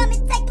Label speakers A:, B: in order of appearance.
A: come and take